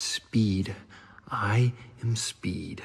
Speed. I am speed.